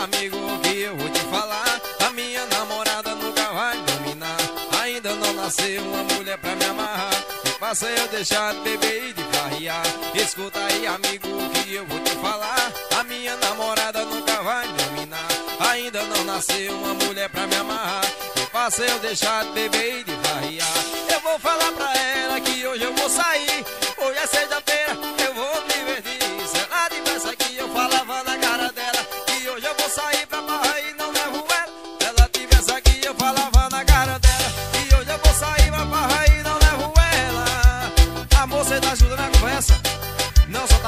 amigo, que eu vou te falar. A minha namorada nunca vai dominar. Ainda não nasceu uma mulher pra me amarrar. Que faça eu deixar de beber e de farriar. Escuta aí, amigo, que eu vou te falar. A minha namorada nunca vai dominar. Ainda não nasceu uma mulher pra me amarrar. Que faça eu deixar de beber e de farriar. Eu vou falar pra ela que hoje eu vou sair. Hoje é sexta-feira, eu vou me divertir. Será ela tivesse aqui, eu falava na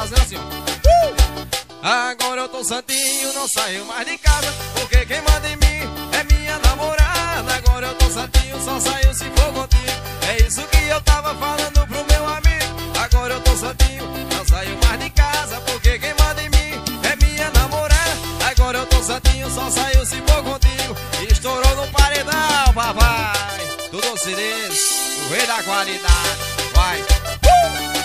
fazendo assim, ó. Agora eu tô santinho, não saio mais de casa, porque quem manda em mim é minha namorada. Agora eu tô santinho, só saio se for contigo. É isso que eu tava falando pro meu amigo. Agora eu tô santinho, não saio mais de casa, porque quem manda em mim é minha namorada. Agora eu tô santinho, só saio se for contigo. Estourou no paredão, papai. Do Doce o rei da qualidade. Vai! Uh!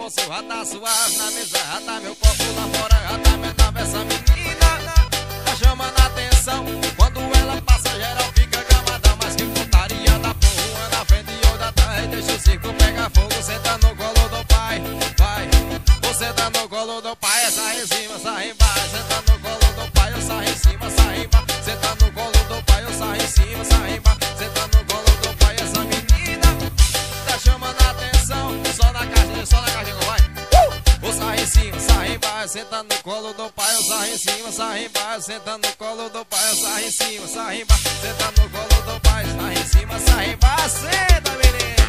Bolso já tá suave, na mesa já tá meu copo lá fora, já tá minha essa menina tá chamando a atenção. Quando ela passa, geral fica deixa o circo pegar fogo, senta no colo do pai, vai. Você tá no colo do pai, sai em cima, sai embaixo, senta no senta no colo do pai, eu saio em cima, sai embaixo, senta no colo do pai, eu saio em cima, sai embaixo, senta no colo do pai, sai em cima, sai embaixo, senta, menino.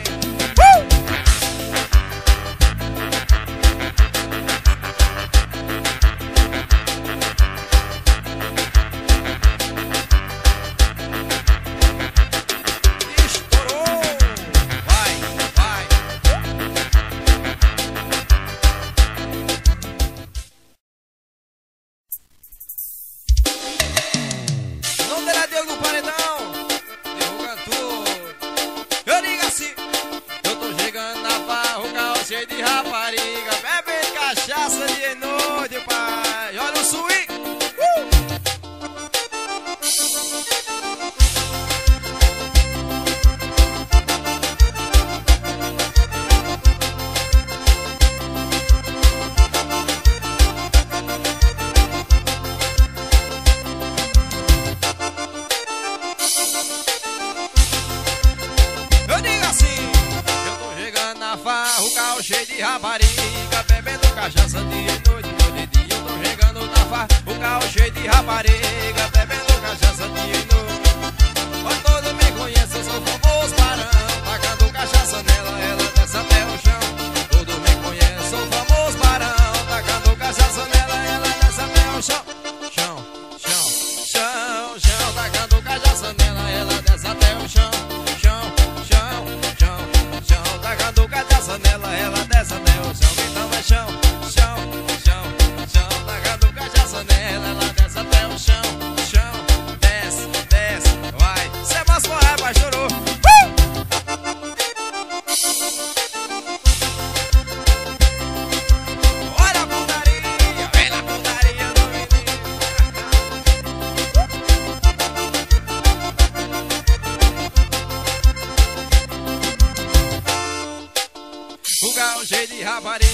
Nobody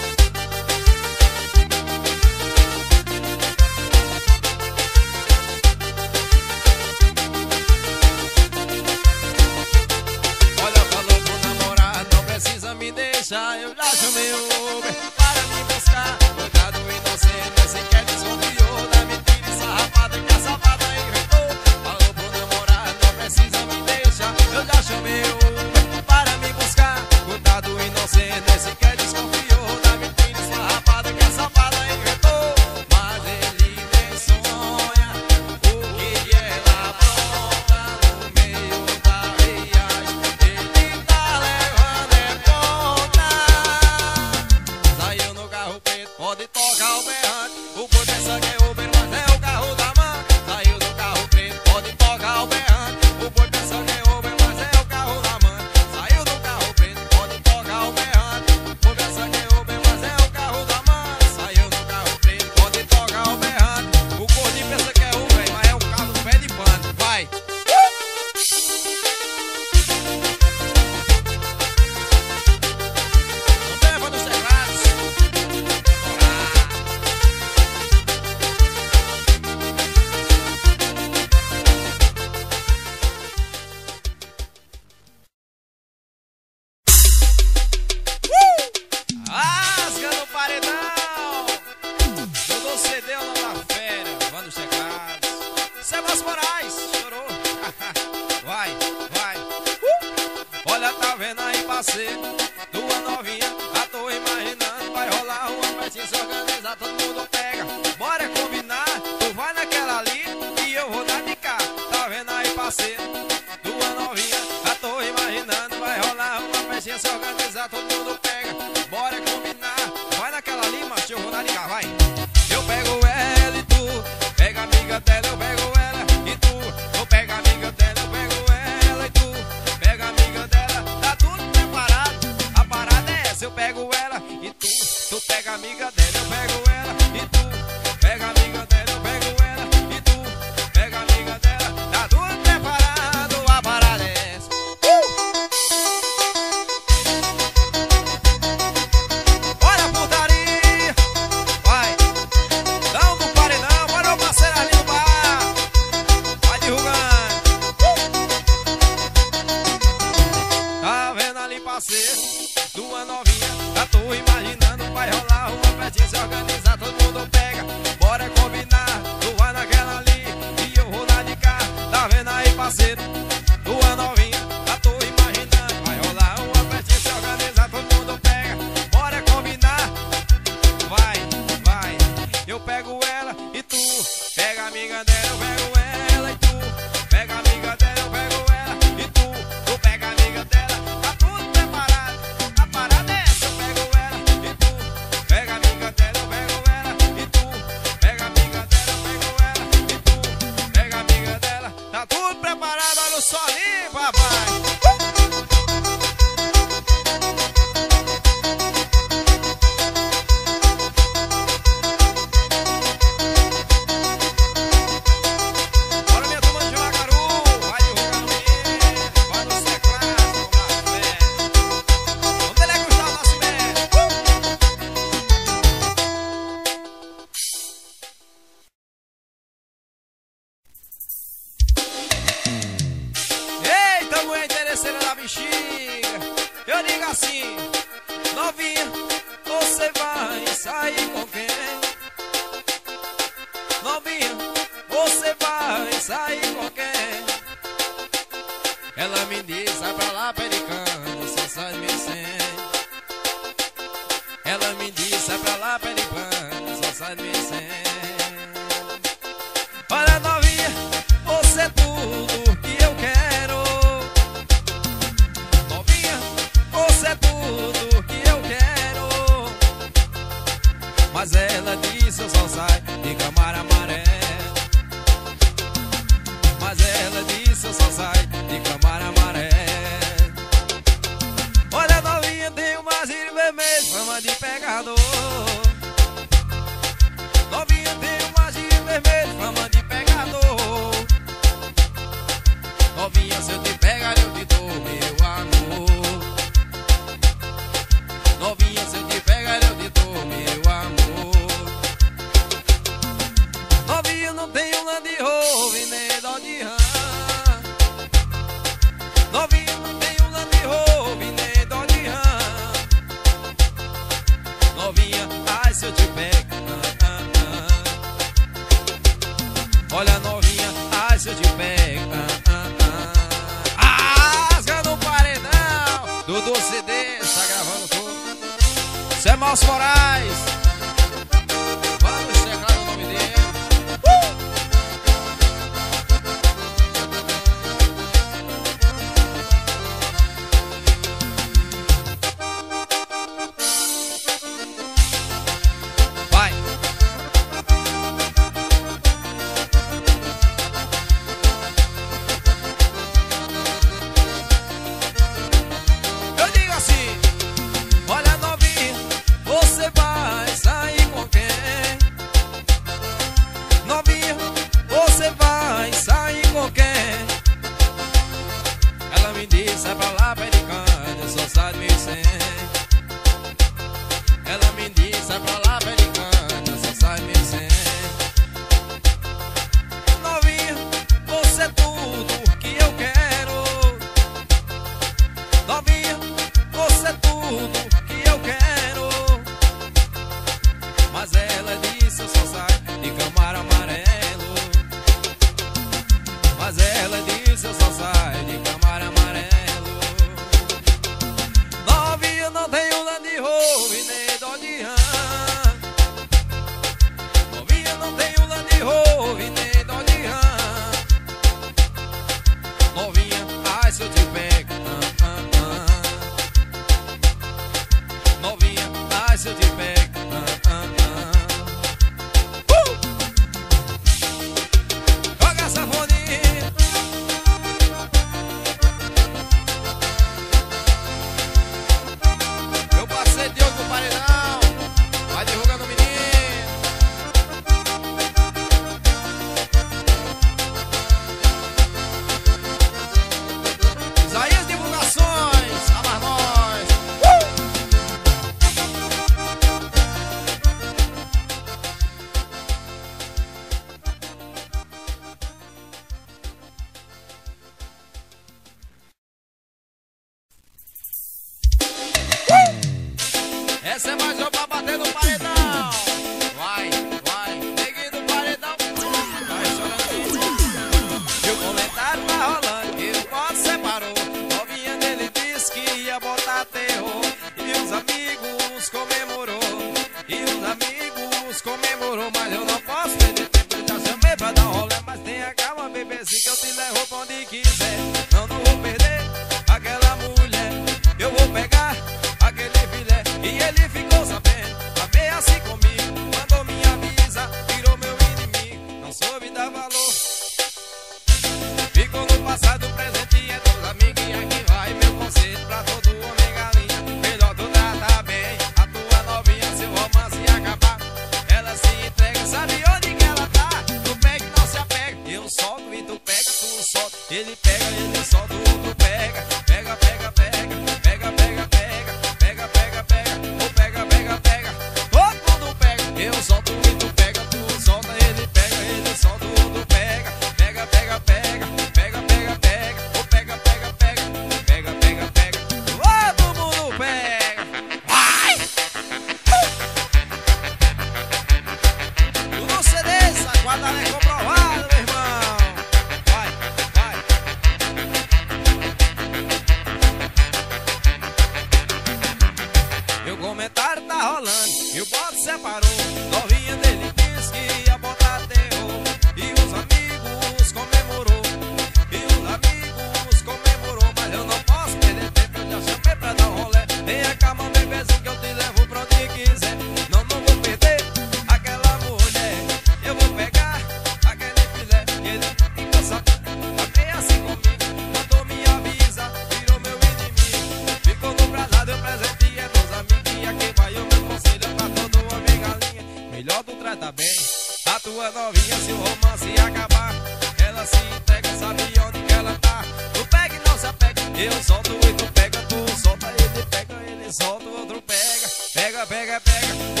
se amar,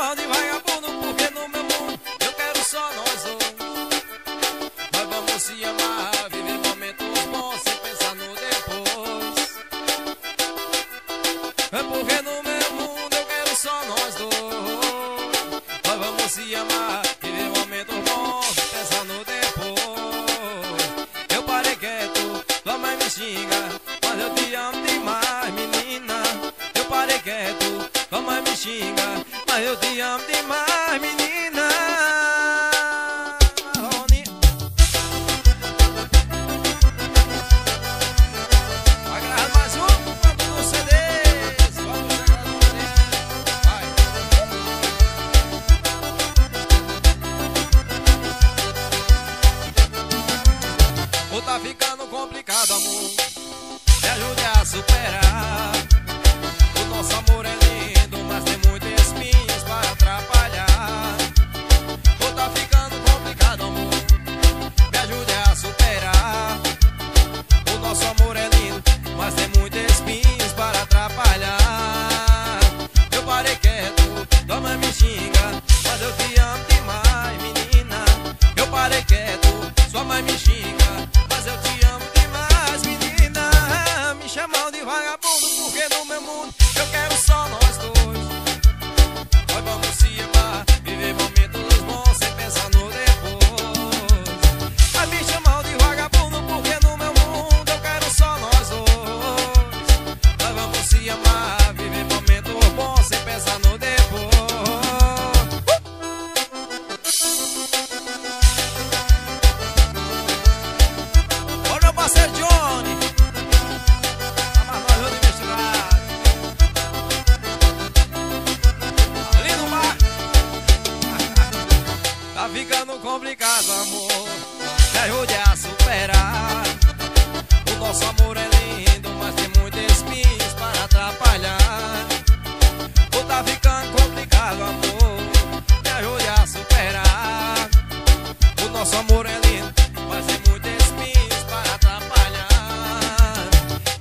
viver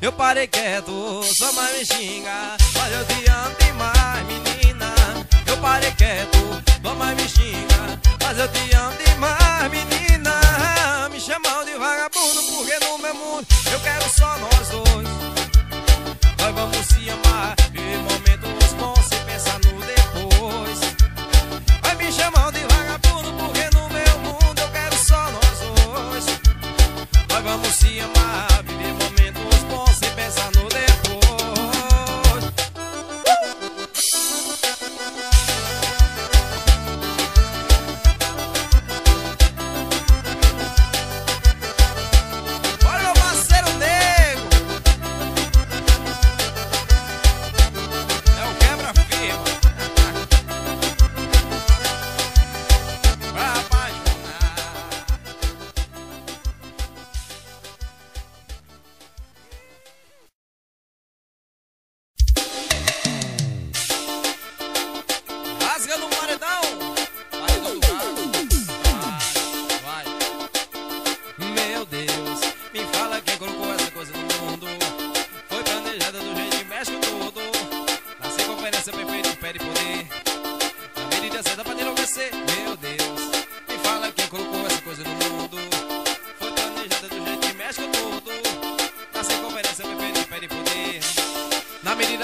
Eu parei quieto, só mais me xinga. Olha, eu te amo demais, menina. Eu parei quieto, só mais me xinga. Mas eu te amo demais, menina. Me chamam de vagabundo porque no meu mundo Eu quero só nós dois. Nós vamos se amar, viver momentos bons Sem pensar no depois. Vai me chamam de vagabundo porque no meu mundo Eu quero só nós dois. Nós vamos se amar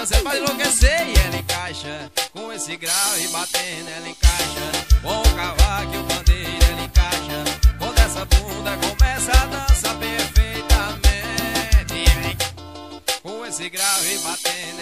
dança é pra enlouquecer e ela encaixa Com esse grau e batendo ela encaixa. Com o cavaco e o pandeiro ela encaixa. Quando essa bunda começa a dança perfeitamente Com esse grau e batendo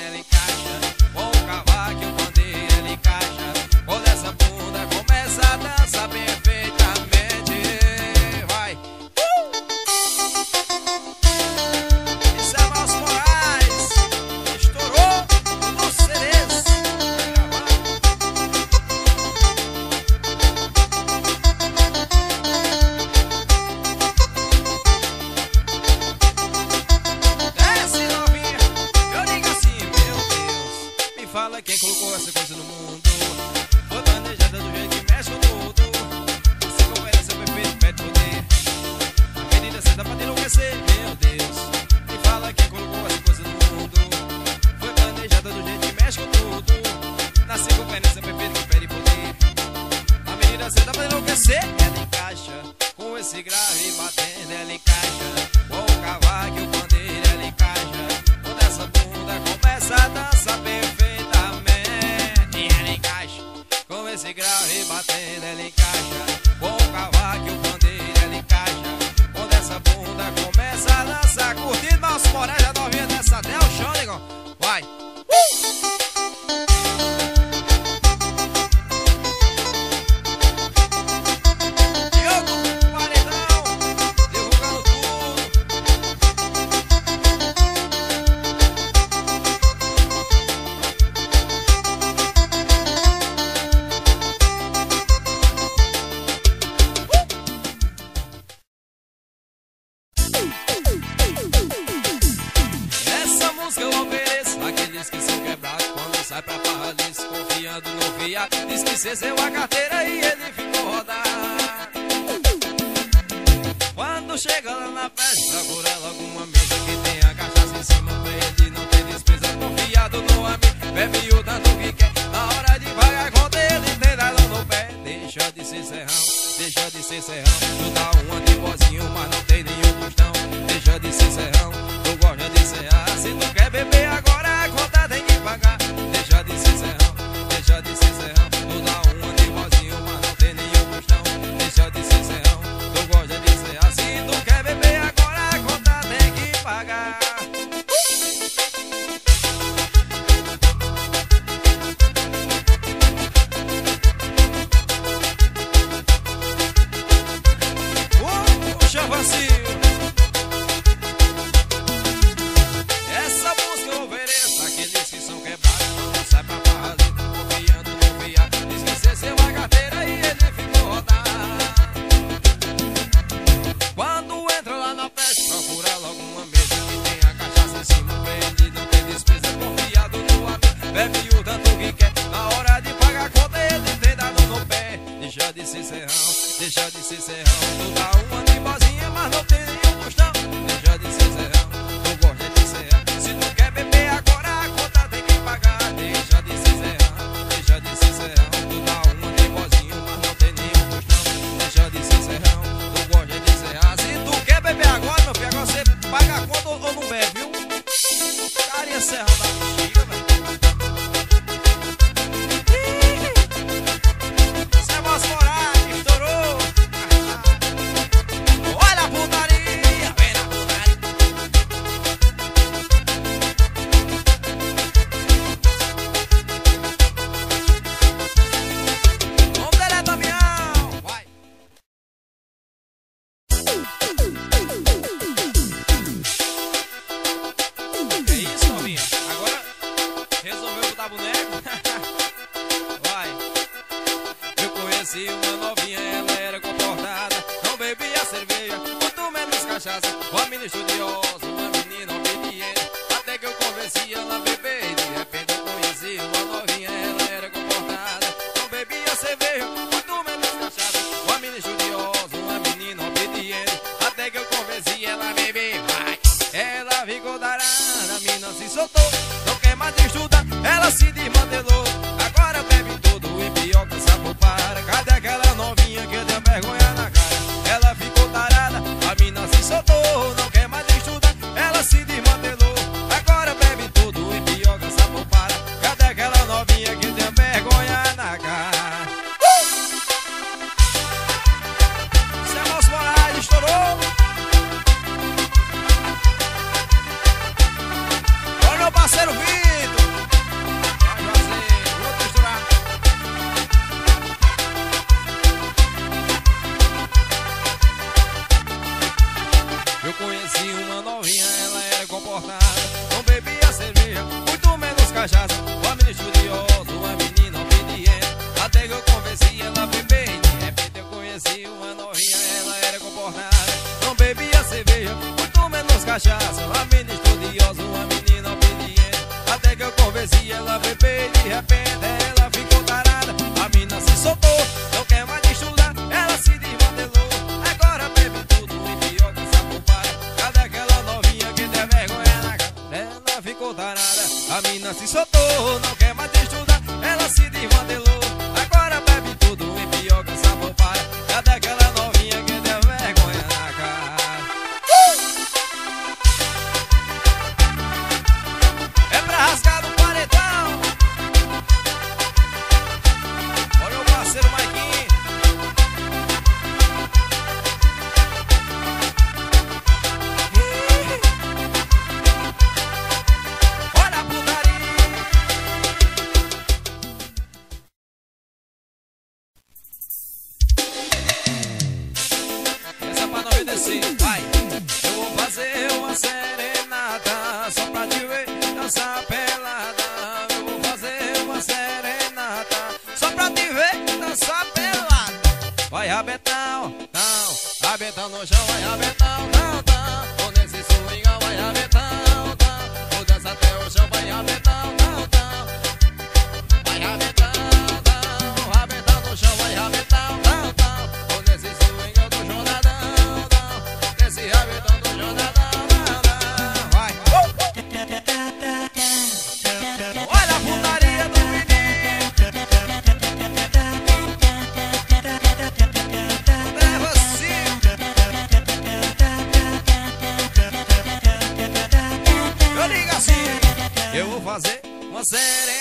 uma